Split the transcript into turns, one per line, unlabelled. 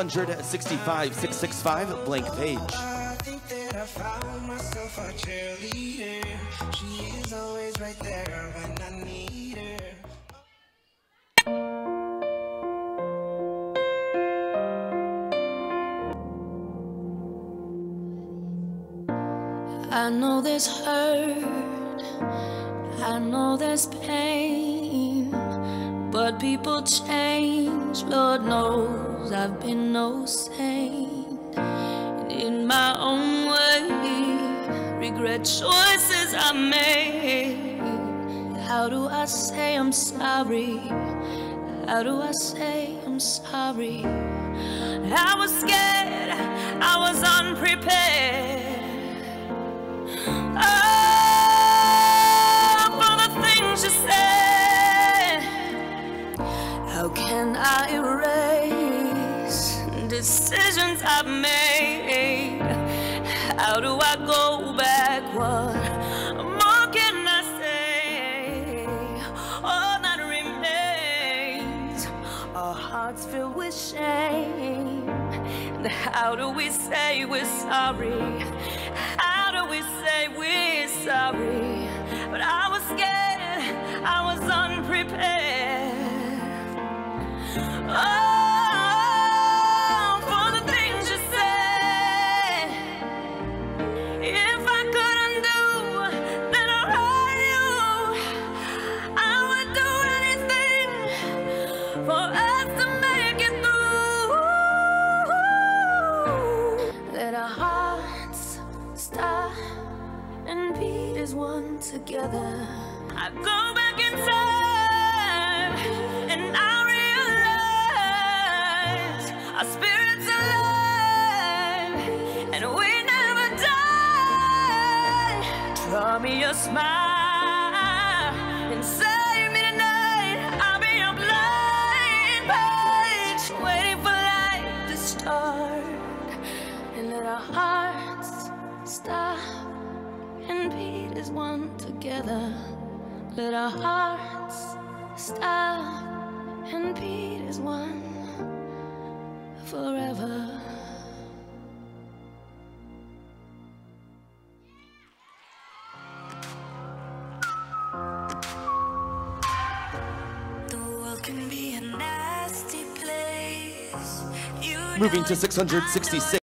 165 665 blank page.
I think that I found myself a cheerleader. She is always right there when I need her.
I know there's hurt, I know there's pain, people change. Lord knows I've been no saint. And in my own way, regret choices I made. How do I say I'm sorry? How do I say I'm sorry? I was scared, I was unprepared. Can I erase decisions I've made? How do I go backward? What more can I say? All that remains are hearts filled with shame. How do we say we're sorry? How do we say we're sorry? But I and beat as one together. I go back in time and I realize our spirits alive and we never die. Draw me a smile and save me tonight. I'll be a page waiting for to start and let our hearts stop and beat as one together. Let our hearts stop and beat as one forever.
The world can be a nasty place. You
Moving to
it, I know
666